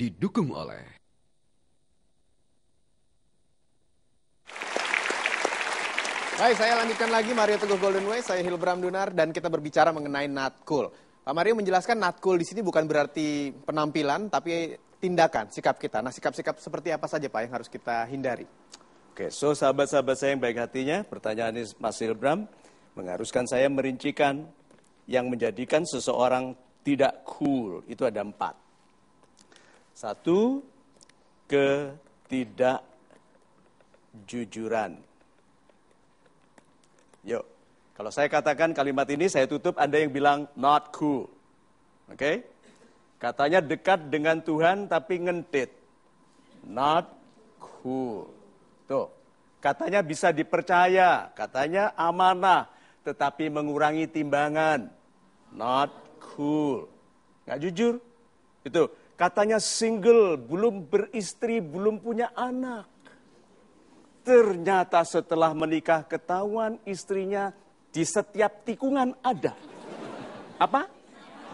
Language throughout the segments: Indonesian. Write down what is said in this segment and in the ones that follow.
didukung oleh Baik, saya lanjutkan lagi Mario Teguh Golden Way, saya Hilbram Dunar dan kita berbicara mengenai natkul. Pak Mario menjelaskan natkul di sini bukan berarti penampilan tapi tindakan, sikap kita. Nah, sikap-sikap seperti apa saja Pak yang harus kita hindari? Oke, so sahabat-sahabat saya yang baik hatinya, pertanyaan ini Mas Hilbram mengharuskan saya merincikan yang menjadikan seseorang tidak cool. Itu ada empat. Satu, ketidakjujuran. Yuk, kalau saya katakan kalimat ini, saya tutup, Anda yang bilang not cool. Oke? Okay? Katanya dekat dengan Tuhan tapi ngentit. Not cool. Tuh, katanya bisa dipercaya, katanya amanah, tetapi mengurangi timbangan. Not cool. Nggak jujur. Itu, katanya single, belum beristri, belum punya anak. Ternyata setelah menikah ketahuan istrinya di setiap tikungan ada. Apa?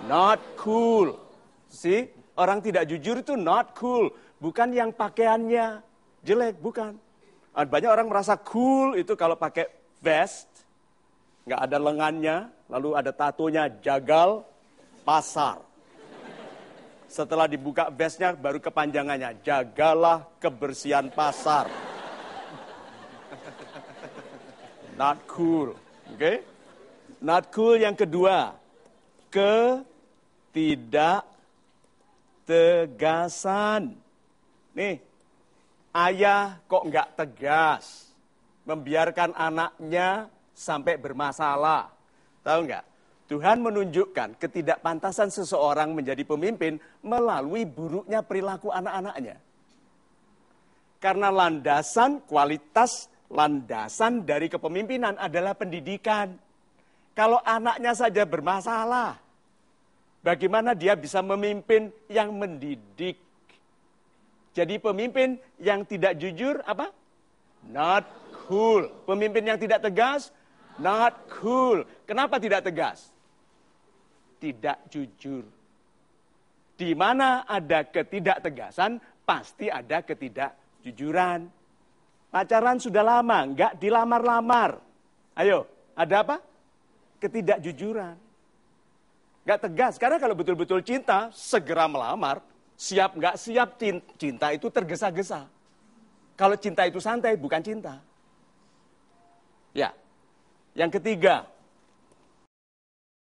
Not cool. Si orang tidak jujur itu not cool. Bukan yang pakaiannya jelek, bukan. Banyak orang merasa cool itu kalau pakai vest, nggak ada lengannya, lalu ada tatonya jagal pasar. Setelah dibuka vestnya baru kepanjangannya, jagalah kebersihan pasar. Not cool. Oke? Okay? Not cool yang kedua. Ketidaktegasan. Nih, ayah kok nggak tegas. Membiarkan anaknya sampai bermasalah. Tahu nggak? Tuhan menunjukkan ketidakpantasan seseorang menjadi pemimpin melalui buruknya perilaku anak-anaknya. Karena landasan kualitas landasan dari kepemimpinan adalah pendidikan. Kalau anaknya saja bermasalah, bagaimana dia bisa memimpin yang mendidik? Jadi pemimpin yang tidak jujur apa? Not cool. Pemimpin yang tidak tegas, not cool. Kenapa tidak tegas? Tidak jujur. Di mana ada ketidaktegasan, pasti ada ketidakjujuran. Pacaran sudah lama, nggak dilamar-lamar. Ayo, ada apa? Ketidakjujuran. Nggak tegas, karena kalau betul-betul cinta, segera melamar. Siap nggak siap, cinta itu tergesa-gesa. Kalau cinta itu santai, bukan cinta. Ya, yang ketiga,